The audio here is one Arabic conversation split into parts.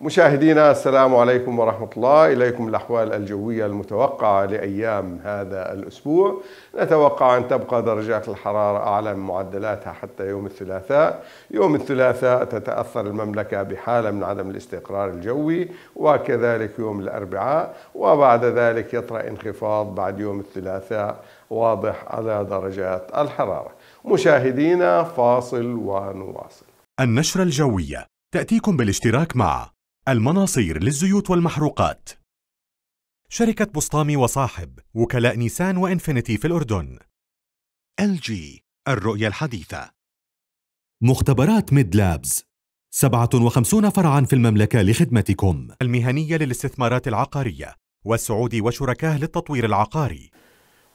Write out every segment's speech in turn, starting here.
مشاهدينا السلام عليكم ورحمة الله. إليكم الأحوال الجوية المتوقعة لأيام هذا الأسبوع. نتوقع أن تبقى درجات الحرارة أعلى من معدلاتها حتى يوم الثلاثاء. يوم الثلاثاء تتأثر المملكة بحالة من عدم الاستقرار الجوي وكذلك يوم الأربعاء وبعد ذلك يطرأ انخفاض بعد يوم الثلاثاء واضح على درجات الحرارة. مشاهدينا فاصل ونواصل. النشرة الجوية تأتيكم بالاشتراك مع المناصير للزيوت والمحروقات. شركة بسطامي وصاحب وكلاء نيسان وإنفينيتي في الأردن. LG الرؤية الحديثة. مختبرات MedLabs. 57 فرعا في المملكة لخدمتكم. المهنية للاستثمارات العقارية والسعودي وشركاه للتطوير العقاري.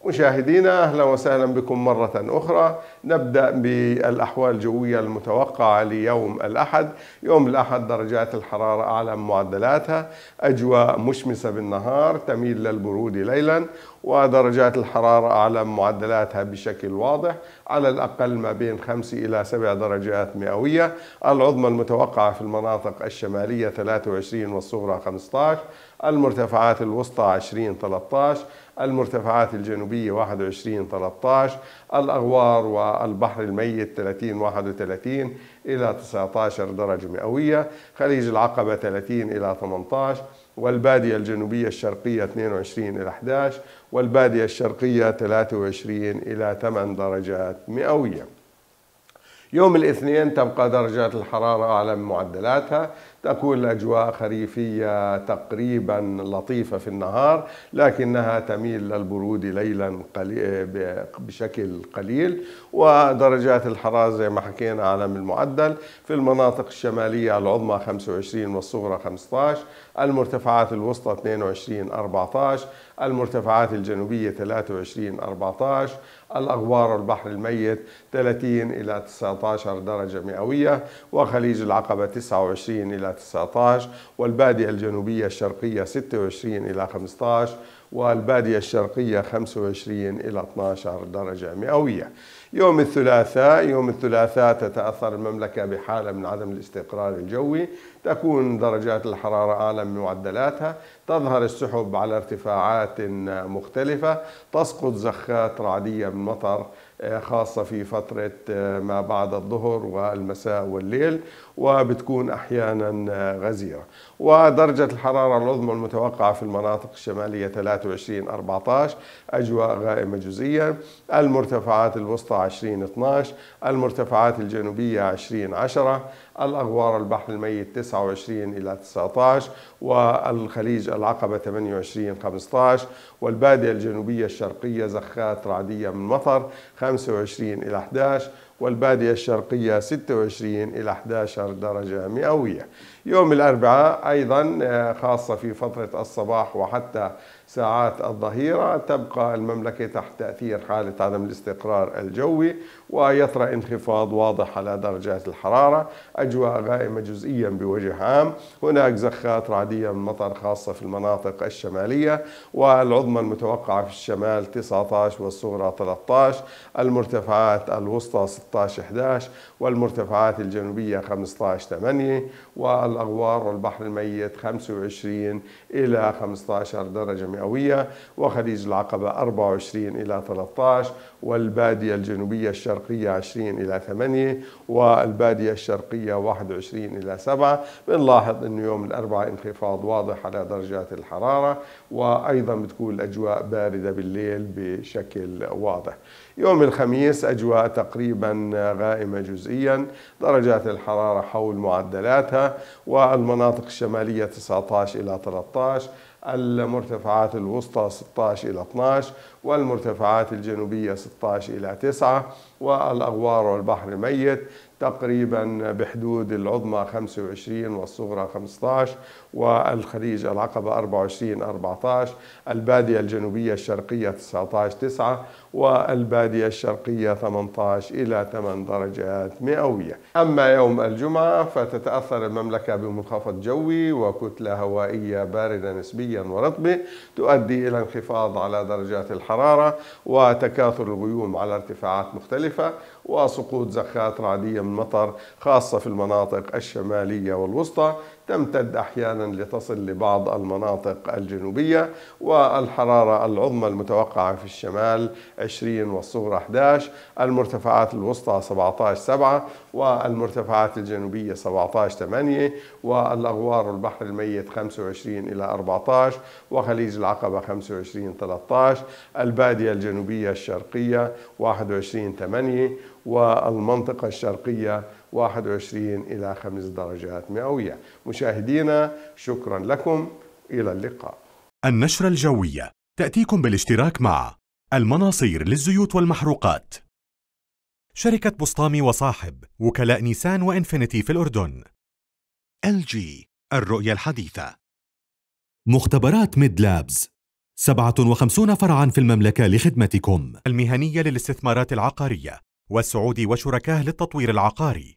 مشاهدينا أهلا وسهلا بكم مرة أخرى. نبدأ بالأحوال الجوية المتوقعة ليوم الأحد. يوم الأحد درجات الحرارة أعلى من معدلاتها. أجواء مشمسة بالنهار تميل للبرود ليلا ودرجات الحرارة أعلى من معدلاتها بشكل واضح. على الأقل ما بين 5 إلى 7 درجات مئوية. العظمى المتوقعة في المناطق الشمالية 23 والصغرى 15 المرتفعات الوسطى 20 13 المرتفعات الجنوبية 21 13 الأغوار والبحر الميت 30 31 إلى 19 درجة مئوية خليج العقبة 30 إلى 18 والبادية الجنوبية الشرقية 22 إلى 11 والبادية الشرقية 23 إلى 8 درجات مئوية. يوم الاثنين تبقى درجات الحرارة أعلى من معدلاتها. تكون الأجواء خريفية تقريبا لطيفة في النهار لكنها تميل للبرود ليلا بشكل قليل. ودرجات الحرارة زي ما حكينا على من المعدل. في المناطق الشمالية العظمى 25 والصغرى 15 المرتفعات الوسطى 22 14 المرتفعات الجنوبية 23 14 الأغوار والبحر الميت 30 إلى 19 درجة مئوية وخليج العقبة 29 إلى 19 والبادية الجنوبية الشرقية 26 إلى 15 والبادية الشرقية 25 إلى 12 درجة مئوية. يوم الثلاثاء يوم الثلاثاء تتأثر المملكة بحالة من عدم الاستقرار الجوي. تكون درجات الحرارة أعلى من معدلاتها. تظهر السحب على ارتفاعات مختلفة. تسقط زخات رعدية من مطر. خاصة في فترة آه، ما بعد الظهر والمساء والليل وبتكون أحيانا آه، غزيرة. ودرجة الحرارة العظمى المتوقعة في المناطق الشمالية 23 14 أجواء غائمة جزئيا. المرتفعات الوسطى 20 12 المرتفعات الجنوبية 20 10 الأغوار البحر الميت 29 إلى 19 والخليج العقبة 28 15 والبادية الجنوبية الشرقية زخات رعدية من مطر 25 إلى 11 والبادية الشرقية 26 إلى 11 درجة مئوية. يوم الأربعاء أيضا آه، خاصة في فترة الصباح وحتى ساعات الظهيرة تبقى المملكة تحت تأثير حالة عدم الاستقرار الجوي ويطرأ انخفاض واضح على درجات الحرارة أجواء غائمة جزئيا بوجه عام. هناك زخات رعدية من مطر خاصة في المناطق الشمالية والعظمى المتوقعة في الشمال 19 والصغرى 13 المرتفعات الوسطى 16 11 والمرتفعات الجنوبية 15 8 والأغوار والبحر الميت 25 إلى 15 درجة مئوية. وخليج العقبة 24 إلى 13 والبادية الجنوبية الشرقية 20 إلى 8 والبادية الشرقية 21 إلى 7 بنلاحظ أنه يوم الأربعاء انخفاض واضح على درجات الحرارة وأيضا بتكون الأجواء باردة بالليل بشكل واضح. يوم الخميس أجواء تقريبا غائمة جزئيا درجات الحرارة حول معدلاتها والمناطق الشمالية 19 إلى 13 المرتفعات الوسطى 16 إلى 12 والمرتفعات الجنوبية 16 إلى 9 والأغوار والبحر الميت تقريبا بحدود العظمى 25 والصغرى 15 والخليج العقبة 24 14 البادية الجنوبية الشرقية 19 9 والبادية الشرقية 18 إلى 8 درجات مئوية. أما يوم الجمعة فتتأثر المملكة بمنخفض جوي وكتلة هوائية باردة نسبيا ورطبة تؤدي إلى انخفاض على درجات الحرارة وتكاثر الغيوم على ارتفاعات مختلفة وسقوط زخات رعدية من مطر خاصة في المناطق الشمالية والوسطى. تمتد أحيانا لتصل لبعض المناطق الجنوبية والحرارة العظمى المتوقعة في الشمال 20 والصغرى 11 المرتفعات الوسطى 17 7 والمرتفعات الجنوبية 17 8 والأغوار البحر الميت 25 إلى 14 وخليج العقبة 25 13 البادية الجنوبية الشرقية 21 8 والمنطقة الشرقية 21 إلى 5 درجات مئوية. مشاهدينا شكرا لكم. إلى اللقاء. النشرة الجوية. تأتيكم بالاشتراك مع المناصير للزيوت والمحروقات. شركة بسطامي وصاحب وكلاء نيسان وإنفينيتي في الأردن. LG الرؤية الحديثة. مختبرات MedLabs. 57 فرعا في المملكة لخدمتكم. المهنية للاستثمارات العقارية. والسعودي وشركاه للتطوير العقاري.